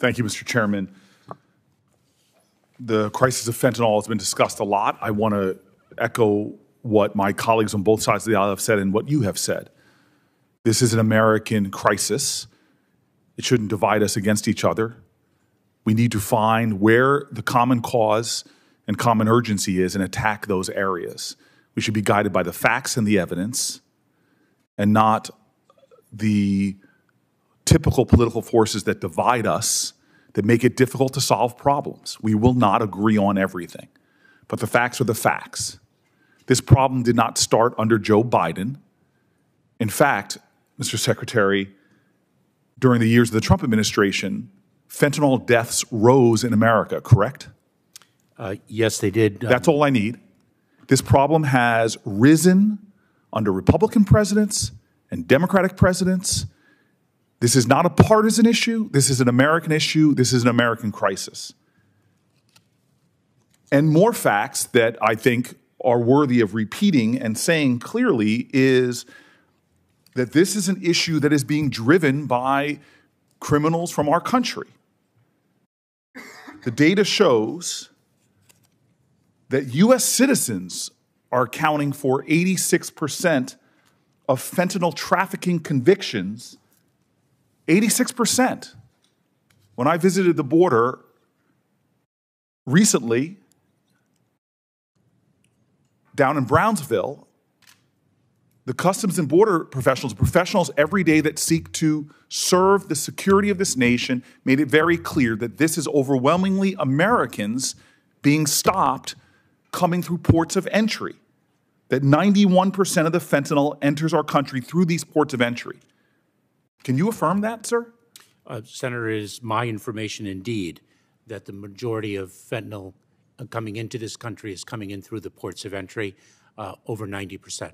Thank you, Mr. Chairman. The crisis of fentanyl has been discussed a lot. I want to echo what my colleagues on both sides of the aisle have said and what you have said. This is an American crisis. It shouldn't divide us against each other. We need to find where the common cause and common urgency is and attack those areas. We should be guided by the facts and the evidence and not the typical political forces that divide us, that make it difficult to solve problems. We will not agree on everything, but the facts are the facts. This problem did not start under Joe Biden. In fact, Mr. Secretary, during the years of the Trump administration, fentanyl deaths rose in America, correct? Uh, yes, they did. That's all I need. This problem has risen under Republican presidents and Democratic presidents this is not a partisan issue. This is an American issue. This is an American crisis. And more facts that I think are worthy of repeating and saying clearly is that this is an issue that is being driven by criminals from our country. The data shows that US citizens are accounting for 86% of fentanyl trafficking convictions 86%. When I visited the border recently down in Brownsville, the Customs and Border professionals, professionals every day that seek to serve the security of this nation, made it very clear that this is overwhelmingly Americans being stopped coming through ports of entry. That 91% of the fentanyl enters our country through these ports of entry. Can you affirm that, sir? Uh, Senator, it is my information indeed that the majority of fentanyl uh, coming into this country is coming in through the ports of entry, uh, over 90%.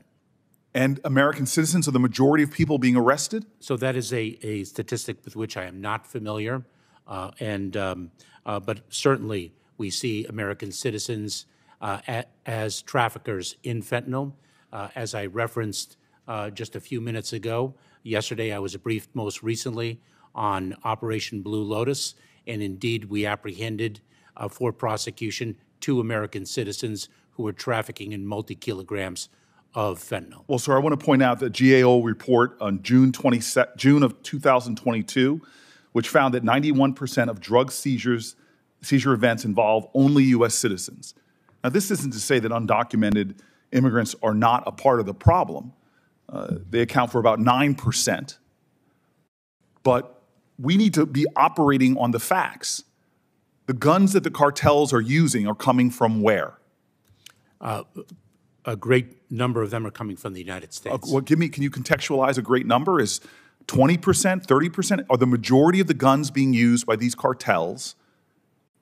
And American citizens are the majority of people being arrested? So that is a, a statistic with which I am not familiar. Uh, and, um, uh, but certainly we see American citizens uh, at, as traffickers in fentanyl. as I referenced just a few minutes ago, Yesterday, I was briefed most recently on Operation Blue Lotus, and indeed, we apprehended uh, for prosecution two American citizens who were trafficking in multi kilograms of fentanyl. Well, sir, I want to point out the GAO report on June 20, June of 2022, which found that 91% of drug seizures seizure events involve only U.S. citizens. Now, this isn't to say that undocumented immigrants are not a part of the problem. Uh, they account for about 9%. But we need to be operating on the facts. The guns that the cartels are using are coming from where? Uh, a great number of them are coming from the United States. Uh, well, give me, can you contextualize a great number? Is 20%, 30%? Are the majority of the guns being used by these cartels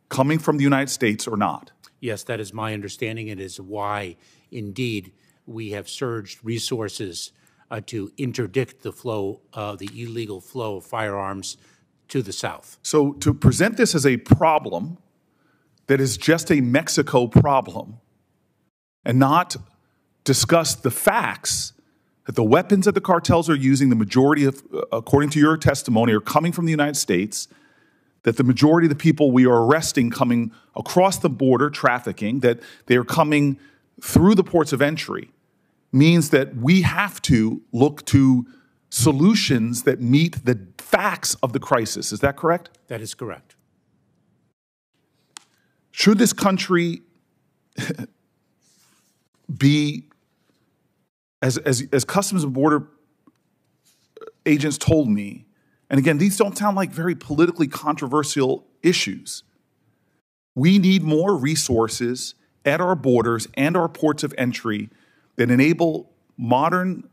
coming from the United States or not? Yes, that is my understanding. It is why, indeed, we have surged resources uh, to interdict the flow, uh, the illegal flow of firearms to the south. So, to present this as a problem that is just a Mexico problem and not discuss the facts that the weapons that the cartels are using, the majority of, uh, according to your testimony, are coming from the United States, that the majority of the people we are arresting coming across the border trafficking, that they are coming through the ports of entry means that we have to look to solutions that meet the facts of the crisis. Is that correct? That is correct. Should this country be, as, as, as Customs and Border agents told me, and again, these don't sound like very politically controversial issues. We need more resources at our borders and our ports of entry that enable modern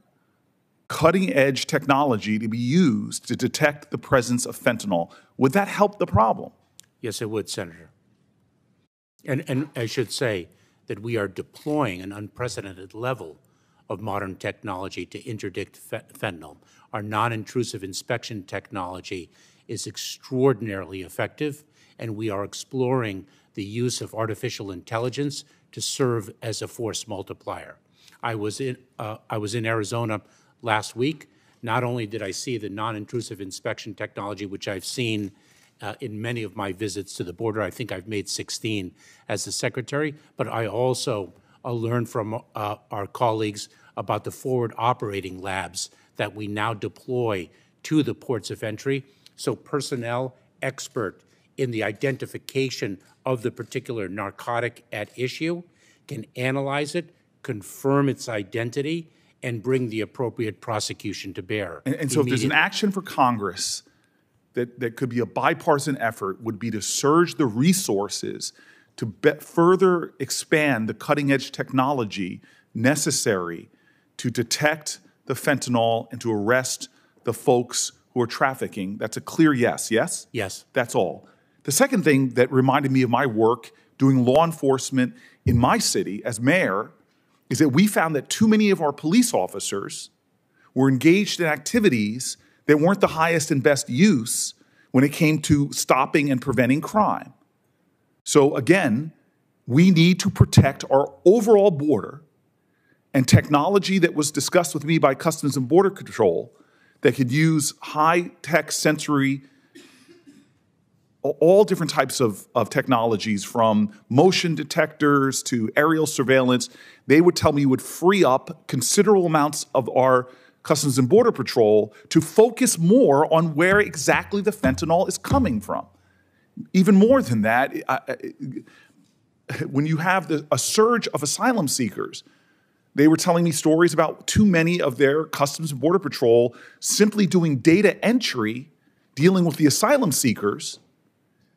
cutting edge technology to be used to detect the presence of fentanyl. Would that help the problem? Yes, it would, Senator. And, and I should say that we are deploying an unprecedented level of modern technology to interdict fentanyl. Our non intrusive inspection technology is extraordinarily effective, and we are exploring the use of artificial intelligence to serve as a force multiplier. I was in, uh, I was in Arizona last week. Not only did I see the non-intrusive inspection technology, which I've seen uh, in many of my visits to the border. I think I've made 16 as the secretary, but I also uh, learned from uh, our colleagues about the forward operating labs that we now deploy to the ports of entry. So personnel expert in the identification of the particular narcotic at issue can analyze it, confirm its identity, and bring the appropriate prosecution to bear. And, and so, if there's an action for Congress that, that could be a bipartisan effort, would be to surge the resources to be, further expand the cutting edge technology necessary to detect the fentanyl and to arrest the folks who are trafficking. That's a clear yes, yes? Yes. That's all. The second thing that reminded me of my work doing law enforcement in my city as mayor is that we found that too many of our police officers were engaged in activities that weren't the highest and best use when it came to stopping and preventing crime. So, again, we need to protect our overall border and technology that was discussed with me by Customs and Border Control that could use high tech sensory all different types of, of technologies from motion detectors to aerial surveillance. They would tell me would free up considerable amounts of our customs and border patrol to focus more on where exactly the fentanyl is coming from. Even more than that I, when you have the, a surge of asylum seekers they were telling me stories about too many of their customs and border patrol simply doing data entry dealing with the asylum seekers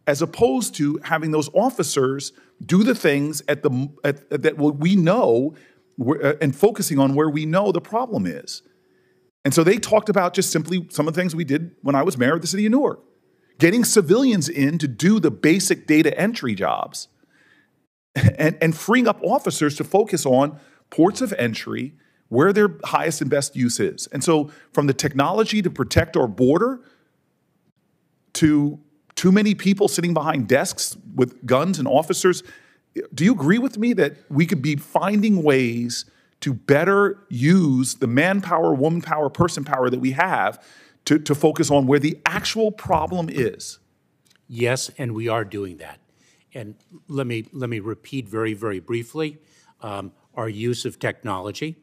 as opposed to having those officers do the things at the at, that we know uh, and focusing on where we know the problem is. And so they talked about just simply some of the things we did when I was mayor of the city of Newark, getting civilians in to do the basic data entry jobs, and, and freeing up officers to focus on ports of entry where their highest and best use is. And so, from the technology to protect our border to too many people sitting behind desks with guns and officers. Do you agree with me that we could be finding ways to better use the manpower, woman power, person power that we have to, to focus on where the actual problem is? Yes, and we are doing that. And let me let me repeat very very briefly um, our use of technology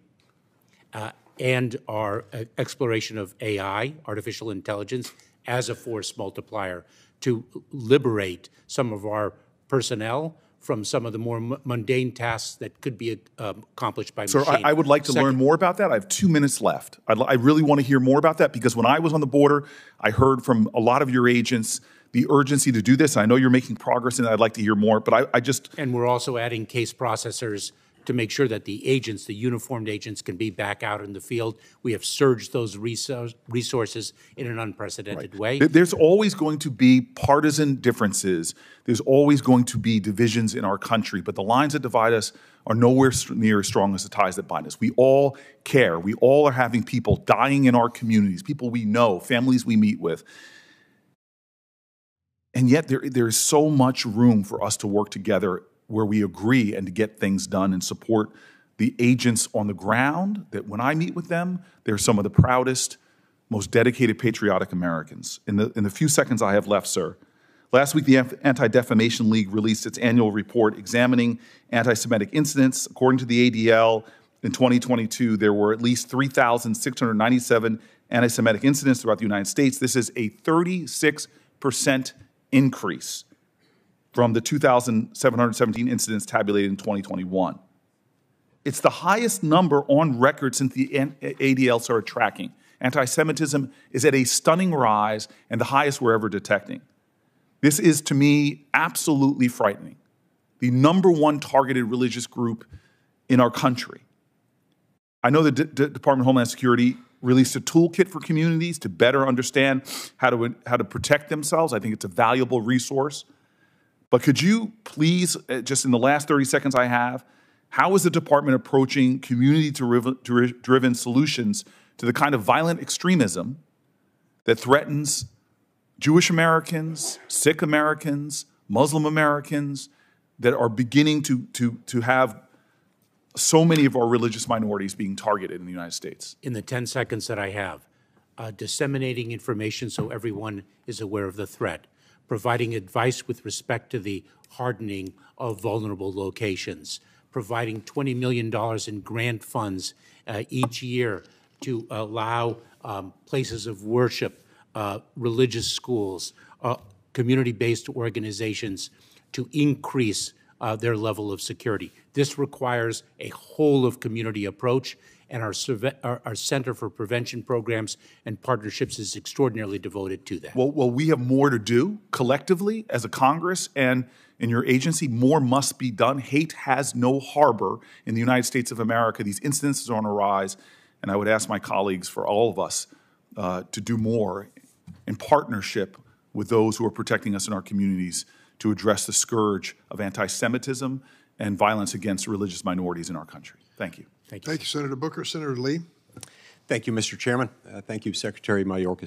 uh, and our uh, exploration of AI, artificial intelligence, as a force multiplier to liberate some of our personnel from some of the more mundane tasks that could be uh, accomplished by Sir, I, I, would like to Second, learn more about that. I have two minutes left. I'd, I really want to hear more about that because when I was on the border, I heard from a lot of your agents the urgency to do this. I know you're making progress, and I'd like to hear more. But I, I just and we're also adding case processors to make sure that the agents, the uniformed agents, can be back out in the field. We have surged those resources in an unprecedented right. way. There's always going to be partisan differences. There's always going to be divisions in our country, but the lines that divide us are nowhere near as strong as the ties that bind us. We all care. We all are having people dying in our communities, people we know, families we meet with. And yet, there, there is so much room for us to work together where we agree and to get things done and support the agents on the ground that when I meet with them, they're some of the proudest, most dedicated, patriotic Americans. In the, in the few seconds I have left, sir, last week the Anti Defamation League released its annual report examining anti Semitic incidents. According to the ADL, in 2022, there were at least 3,697 anti Semitic incidents throughout the United States. This is a 36% increase from the 2,717 incidents tabulated in 2021. It's the highest number on record since the ADL started tracking. Anti Semitism is at a stunning rise and the highest we're ever detecting. This is, to me, absolutely frightening. The number one targeted religious group in our country. I know the D- D- Department of Homeland Security released a toolkit for communities to better understand how to, how to protect themselves. I think it's a valuable resource. But could you please, uh, just in the last 30 seconds I have, how is the department approaching community driven solutions to the kind of violent extremism that threatens Jewish Americans, Sikh Americans, Muslim Americans that are beginning to, to, to have so many of our religious minorities being targeted in the United States? In the 10 seconds that I have, uh, disseminating information so everyone is aware of the threat providing advice with respect to the hardening of vulnerable locations, providing $20 million in grant funds uh, each year to allow um, places of worship, uh, religious schools, uh, community-based organizations to increase uh, their level of security. This requires a whole-of-community approach, and our, surve- our, our Center for Prevention Programs and Partnerships is extraordinarily devoted to that. Well, well, we have more to do collectively as a Congress and in your agency. More must be done. Hate has no harbor in the United States of America. These incidences are on a rise, and I would ask my colleagues, for all of us, uh, to do more in partnership with those who are protecting us in our communities to address the scourge of anti-Semitism and violence against religious minorities in our country. Thank you. Thank you. Thank you, Senator Booker. Senator Lee? Thank you, Mr. Chairman. Uh, Thank you, Secretary Mayorkas.